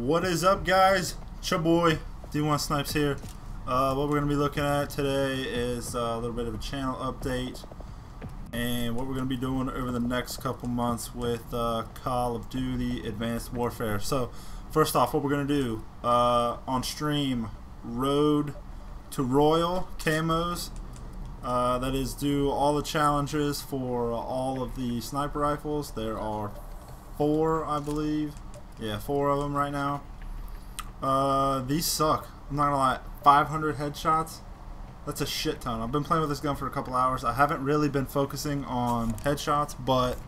What is up, guys? It's your boy D1 Snipezz here. Uh, what we're going to be looking at today is uh, a little bit of a channel update and what we're going to be doing over the next couple months with uh, Call of Duty Advanced Warfare. So, first off, what we're going to do uh, on stream, Road to Royal camos. Uh, that is, do all the challenges for all of the sniper rifles. There are four, I believe. Yeah, four of them right now. Uh, these suck. I'm not gonna lie. 500 headshots. That's a shit ton. I've been playing with this gun for a couple hours. I haven't really been focusing on headshots, but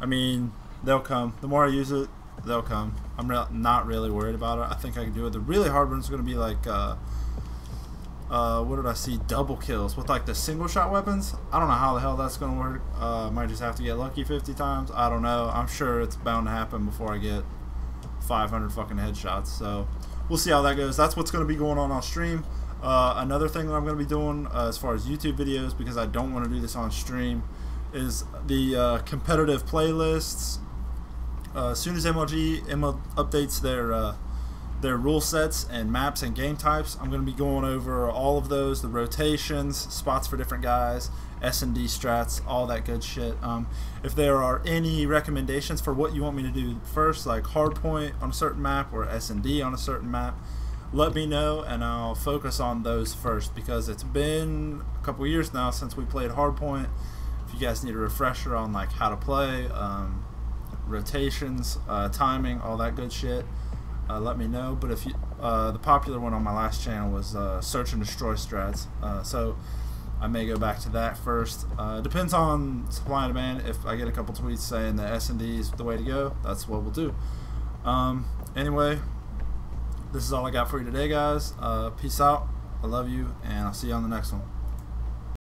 I mean, they'll come. The more I use it, they'll come. I'm re not really worried about it. I think I can do it. The really hard one's gonna be like, uh, uh, what did I see? Double kills with like the single shot weapons. I don't know how the hell that's gonna work. Uh, might just have to get lucky 50 times. I don't know. I'm sure it's bound to happen before I get 500 fucking headshots. So we'll see how that goes. That's what's going to be going on on stream. Uh, another thing that I'm going to be doing uh, as far as YouTube videos, because I don't want to do this on stream, is the uh, competitive playlists. Uh, as soon as MLG ML updates their uh, their rule sets and maps and game types, I'm going to be going over all of those, the rotations, spots for different guys, S&D strats, all that good shit. Um, if there are any recommendations for what you want me to do first, like hardpoint on a certain map or S&D on a certain map, let me know and I'll focus on those first because it's been a couple years now since we played hardpoint. If you guys need a refresher on like how to play, um, rotations, uh, timing, all that good shit, uh, let me know. But if you, uh, the popular one on my last channel was uh, search and destroy strats, uh, so I may go back to that first. Uh, depends on supply and demand. If I get a couple tweets saying that S&D is the way to go, that's what we'll do. Um, anyway, this is all I got for you today, guys. Uh, peace out. I love you, and I'll see you on the next one.